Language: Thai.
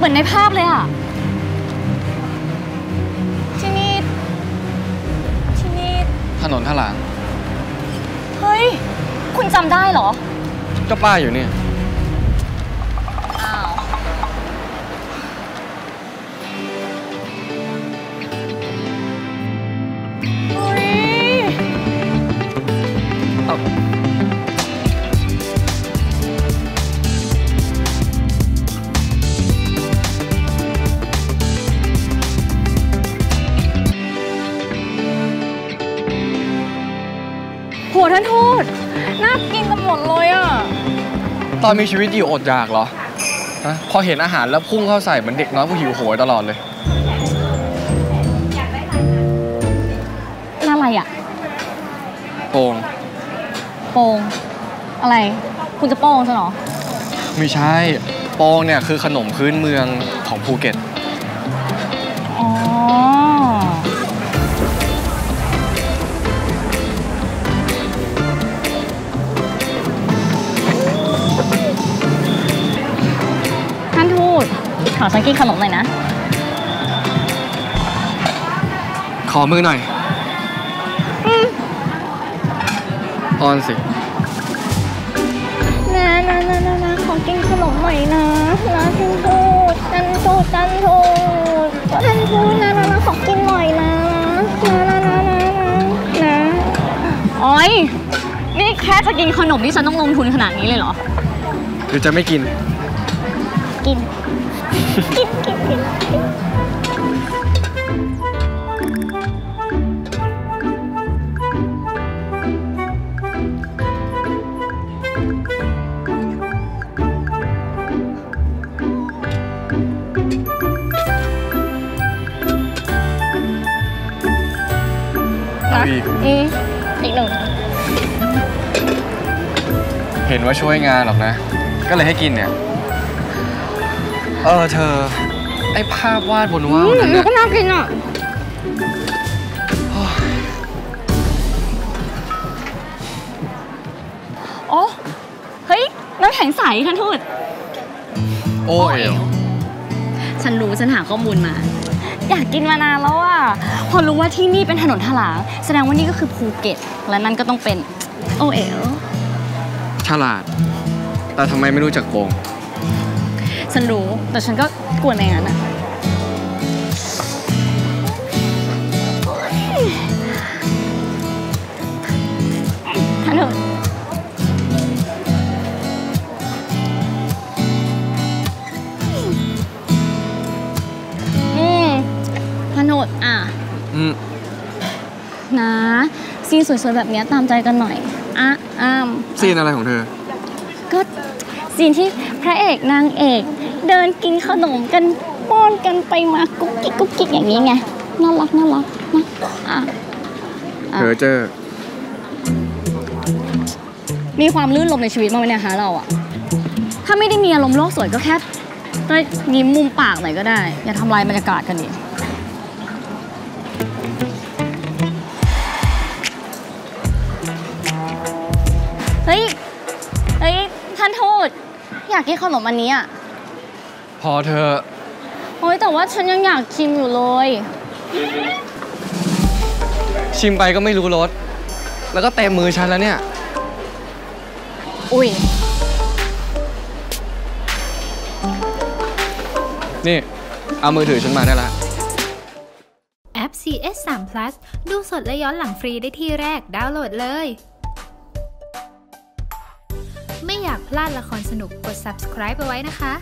เหมือนในภาพเลยอะที่นี่ ที่นี่ ถนนท่าหลาง เฮ้ย คุณจำได้เหรอ ก็ป้ายอยู่นี่อ้ ท่านทูตน่ากินกันหมดเลยอะ ตอนมีชีวิตอยู่อดอยากเหรอฮะพอเห็นอาหารแล้วพุ่งเข้าใส่เหมือนเด็กน้อยผู้หิวโหยตลอดเลยน่าอะไรอะ โป่งโปงอะไร คุณจะโป้งซะเหรอ ไม่ใช่ โป่งเนี่ยคือขนมพื้นเมืองของภูเก็ต ขอฉันกินขนมหน่อยนะ ขอมือหน่อยอ้อนสินะนะนะนะนะขอกินขนมหน่อยนะนะท่านทูตท่านทูตท่านทูตท่านทูตนะนะนะขอกินหน่อยนะนะนะนะนะนะนะโอ้ยนี่แค่จะกินขนมที่ฉันต้องลงทุนขนาดนี้เลยเหรอหรือจะไม่กิน กิน กินกินกินอีกอืมอีกหนึ่งเห็นว่าช่วยงานหรอกนะ ก็เลยให้กินเนี่ย เออเธอ ไอ้ภาพวาดบนว่าวนั้นหนูเนี่ยก็น่ากินอะโอ้เฮ้ยน้ำแข็งใสท่านทูตโอ้เอลฉันรู้ฉันหาข้อมูลมา อยากกินมานานแล้วอะพอรู้ว่าที่นี่เป็นถนนถลางแสดงว่านี่ก็คือภูเก็ต และนั่นก็ต้องเป็นโอเอลฉลาด แต่ทำไมไม่รู้จักโป่ง ฉันรู้ แต่ฉันก็กลัวในงั้นอะท่านทูตอืมท่านทูตอะ อืม นะ ซีนสวยๆ แบบเนี้ยตามใจกันหน่อย อะอ้าม ซีนอะไรของเธอ ก็ซีนที่พระเอกนางเอก เดินกินขนมกันป้อนกันไปมากุ๊กกิ๊กกุ๊กกิ๊กอย่างนี้ไงน่ารักน่ารักนะอะอะเธอเจอมีความลื่นลมในชีวิตบ้างไหมเนี่ยคะเราอะถ้าไม่ได้มีอารมณ์โลกสวยก็แค่ได้ยิ้มมุมปากหน่อยก็ได้ อย่าทำลายบรรยากาศกันดิเฮ้ย เฮ้ย ท่านทูตอยากกินขนมอันนี้อะ พอเธอโอ้ยแต่ว่าฉันยังอยากชิมอยู่เลย ชิมไปก็ไม่รู้รส แล้วก็เต็มมือฉันแล้วเนี่ย อุ้ย นี่ เอามือถือฉันมาได้ละ แอป CS 3 Plus ดูสดและย้อนหลังฟรีได้ที่แรก ดาวน์โหลดเลย ไม่อยากพลาดละครสนุกกด subscribe เอาไว้นะคะ